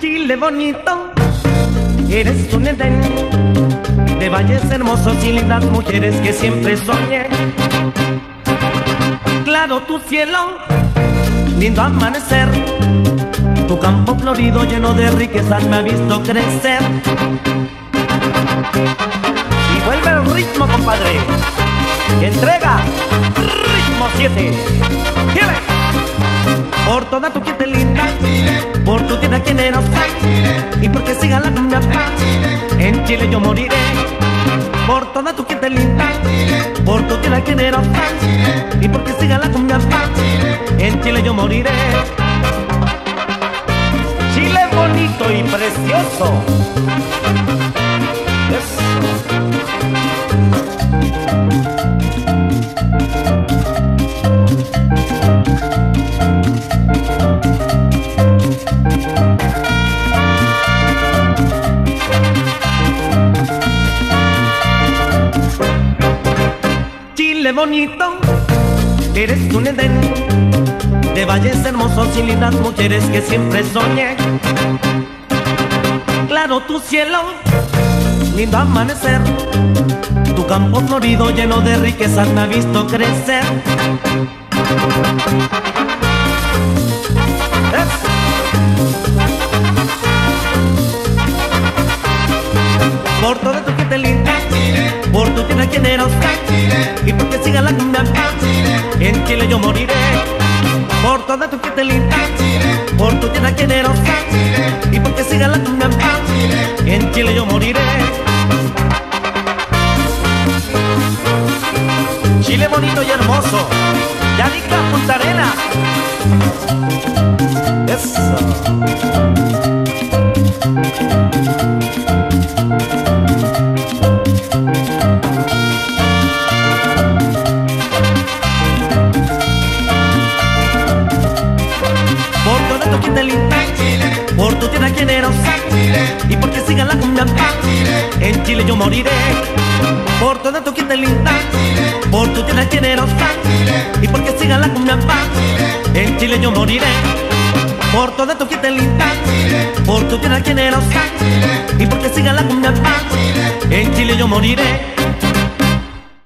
Chile bonito, eres un edén de valles hermosos y lindas mujeres que siempre soñé. Claro tu cielo, lindo amanecer, tu campo florido lleno de riquezas me ha visto crecer. Y vuelve el ritmo, compadre. Entrega ritmo 7. Por toda tu gente linda, por tu generosa y porque siga la cumbia en Chile yo moriré. Por toda tu gente linda, por tu tierra generosa y porque siga la cumbia. En Chile yo moriré. Chile bonito y precioso. Bonito, eres un edén de valles hermosos y lindas mujeres que siempre soñé. Claro tu cielo, lindo amanecer, tu campo florido lleno de riquezas me ha visto crecer. Y porque siga la cumbia en Chile yo moriré. Por toda tu gente linda, por tu tierra generosa y porque siga la cumbia en Chile yo moriré. Chile bonito y hermoso, Yanica Punta Arena. Eso. Por toda tu gente linda, por tu tierra generosa y porque siga la cumbia en Chile yo moriré. Por toda tu gente linda, por tu tierra generosa y porque siga la cumbia en Chile yo moriré. Por toda tu gente linda, por tu tierra generosa y porque siga la cumbia en Chile yo moriré.